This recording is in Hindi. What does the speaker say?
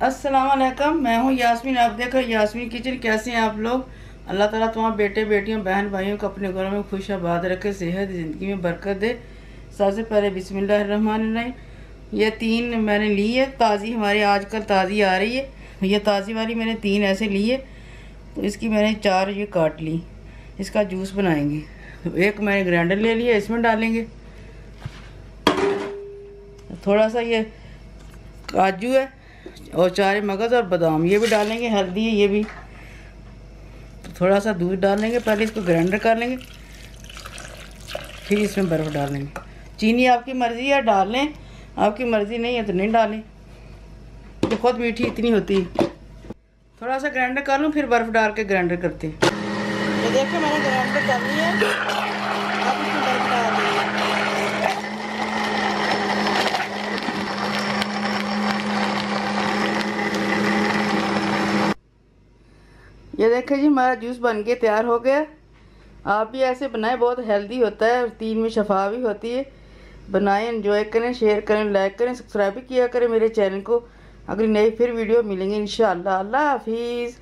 वालेकुम मैं हूँ यास्मीन, आप देख रहे यास्मीन किचन। कैसे हैं आप लोग? अल्लाह ताला तुम्हारे बेटे, बेटियों, बहन भाइयों को अपने घरों में खुश आबाद रखे, सेहत, ज़िंदगी में बरकत दे। सबसे पहले बिस्मिल्लाहिर्रहमानिर्रहीम, ये तीन मैंने ली है, ताज़ी हमारे आजकल ताज़ी आ रही है। ये ताज़ी वाली मैंने तीन ऐसे ली है तो इसकी मैंने चार ये काट ली। इसका जूस बनाएँगे। तो एक मैंने ग्राइंडर ले लिया, इसमें डालेंगे। थोड़ा सा ये काजू है और चार मगज़ और बादाम, ये भी डालेंगे, हल्दी है, ये भी। तो थोड़ा सा दूध डालेंगे पहले इसको ग्राइंडर कर लेंगे, फिर इसमें बर्फ़ डालेंगे चीनी आपकी मर्ज़ी है, डाल लें। आपकी मर्ज़ी नहीं है तो नहीं डालें। तो खुद मीठी इतनी होती है। थोड़ा सा ग्राइंडर कर लूँ, फिर बर्फ़ डाल के ग्राइंडर करते हैं। ये देखो, मैंने ग्राइंडर कर लिया इसमें बर्फ़ डाल ये देखें जी, हमारा जूस बन के तैयार हो गया। आप भी ऐसे बनाएँ, बहुत हेल्दी होता है, और तीन में शफा भी होती है। बनाएँ इन्जॉय करें शेयर करें लाइक करें सब्सक्राइब भी किया करें मेरे चैनल को। अगली नई फिर वीडियो मिलेंगे इन अल्लाह हाफिज़।